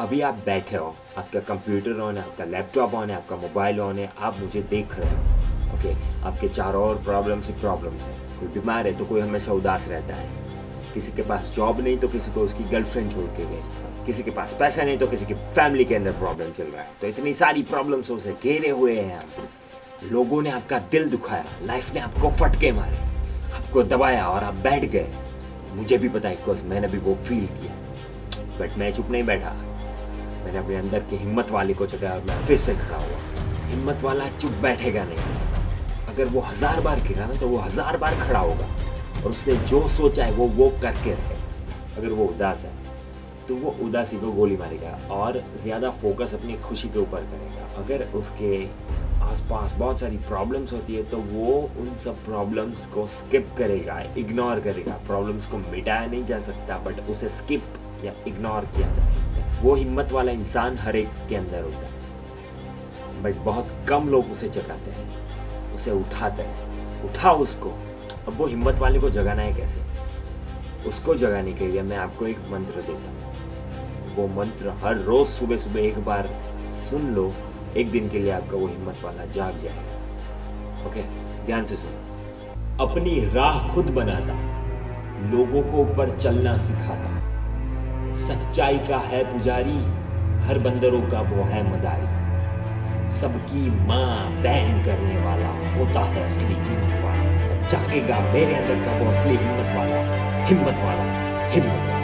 अभी आप बैठे हो, आपका कंप्यूटर ऑन है, आपका लैपटॉप ऑन है, आपका मोबाइल ऑन है, आप मुझे देख रहे हो ओके आपके चारों और प्रॉब्लम्स ही प्रॉब्लम्स हैं। कोई बीमार है तो कोई हमेशा उदास रहता है। किसी के पास जॉब नहीं तो किसी को उसकी गर्लफ्रेंड छोड़ के गई किसी के पास पैसा नहीं तो किसी की फैमिली के अंदर प्रॉब्लम चल रहा है। तो इतनी सारी प्रॉब्लम्स उसे घेरे हुए हैं हम लोगों ने आपका दिल दुखाया लाइफ ने आपको फटके मारे, आपको दबाया और आप बैठ गए। मुझे भी पता है बिकॉज़ मैंने भी वो फील किया। बट मैं चुप नहीं बैठा। मैंने अपने अंदर की हिम्मत वाले को जगह और मैं फिर से खड़ा हुआ। हिम्मत वाला चुप बैठेगा नहीं। अगर वो हज़ार बार गिरा ना तो वो हज़ार बार खड़ा होगा। और उससे जो सोचा है, वो वो करके रहे। अगर वो उदास है तो वो उदासी को गोली मारेगा और ज़्यादा फोकस अपनी खुशी के ऊपर करेगा। अगर उसके आसपास बहुत सारी प्रॉब्लम्स होती है तो वो उन सब प्रॉब्लम्स को स्किप करेगा इग्नोर करेगा। प्रॉब्लम्स को मिटाया नहीं जा सकता बट उसे स्किप या इग्नोर किया जा सकता है। वो हिम्मत वाला इंसान हर एक के अंदर होता है। बट बहुत कम लोग उसे जगाते हैं, उसे उठाते हैं। उठाओ उसको। अब वो हिम्मत वाले को जगाना है कैसे? उसको जगाने के लिए मैं आपको एक मंत्र देता हूँ। वो मंत्र हर रोज सुबह सुबह एक बार सुन लो, एक दिन के लिए आपका वो हिम्मत वाला जाग जाएगा। ओके ध्यान से सुनो। अपनी राह खुद बनाता, लोगों को ऊपर चलना सिखाता। सच्चाई का है पुजारी, हर बंदरों का वो है मदारी। सबकी माँ बहन करने वाला होता है असली हिम्मत वाला। जागेगा मेरे अंदर का वो असली हिम्मत वाला हिम्मत वाला हिम्मत वाला।